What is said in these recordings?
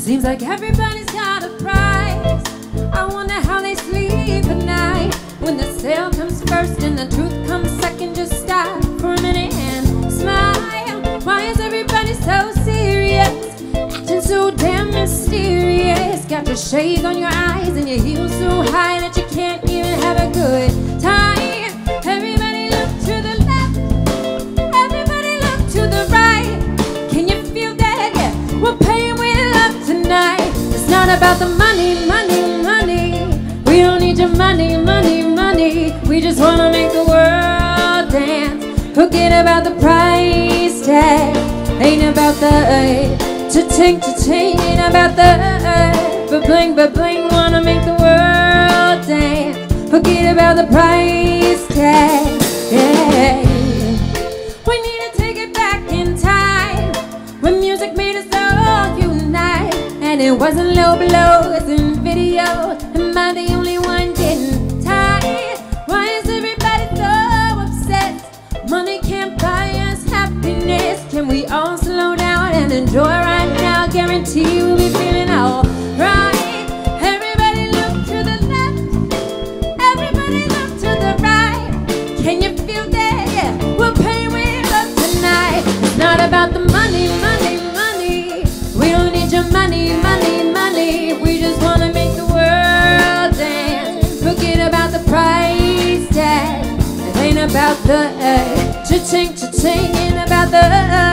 Seems like everybody's got a price. I wonder how they sleep at night when the sale comes first and the truth comes second. Just stop for a minute and smile. Why is everybody so serious? Acting so damn mysterious. Got your shades on your eyes and your heels so high not about the money, money, money. We don't need your money, money, money. We just wanna make the world dance. Forget about the price tag. Ain't about the uh, cha-ching, cha-ching. Ain't about the uh, but bling, but bling. Wanna make And it wasn't low blows and videos. Am I the only one getting tired? Why is everybody so upset? Money can't buy us happiness. Can we all slow down and enjoy right now? Guarantee we'll be the uh, cha-ching, cha-ching. Ain't about the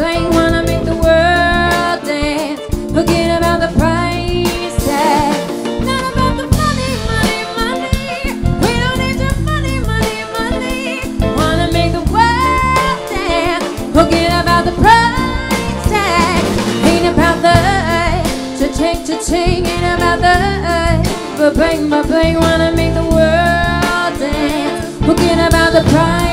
ba-bang. Wanna make the world dance. Forget about the price tag. Not about the money, money, money. We don't need your money, money, money. Wanna make the world dance. Forget about the price tag. Ain't about the. Ain't about the ba-bang, ba-bang. Wanna make the world dance. Forget about the price